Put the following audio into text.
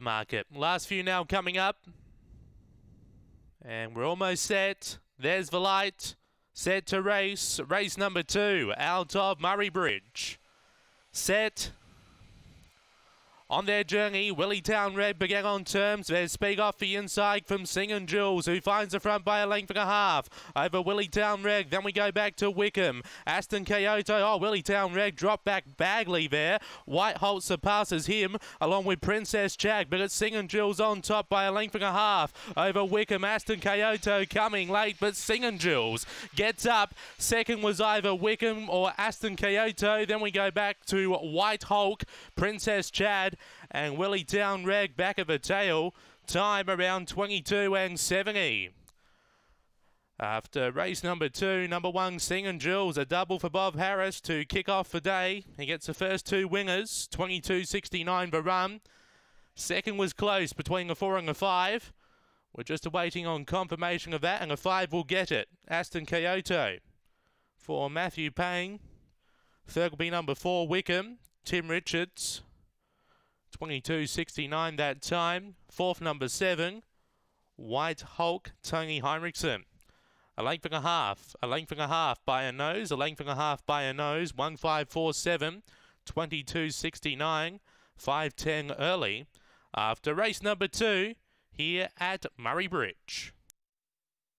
market. Last few now coming up. And we're almost set. There's the light. Set to race. Race number two out of Murray Bridge. Set. On their journey, Willie Town Red began on terms. There's speed off the inside from Singing Jules, who finds the front by a length and a half over Willie Town Red. Then we go back to Wickham. Aston Kyoto. Oh, Willie Town Red dropped back Bagley there. White Hulk surpasses him along with Princess Jag, but it's Singing Jules on top by a length and a half over Wickham. Aston Kyoto coming late, but Singing Jules gets up. Second was either Wickham or Aston Kyoto. Then we go back to White Hulk, Princess Chad, and Willie Town Rag back of a tail. Time around 22 and 70. After race number two, number one, Singing Jules, a double for Bob Harris to kick off the day. He gets the first two wingers, 22.69 for run. Second was close between a four and a five. We're just awaiting on confirmation of that, and a five will get it. Aston Kyoto for Matthew Payne. Third will be number four, Wickham. Tim Richards. 22.69 that time. Fourth, number seven, White Hulk, Tony Heinrichsen. A length and a half, a length and a half by a nose, a length and a half by a nose, 1547, 2269, 510 early. After race number two, here at Murray Bridge.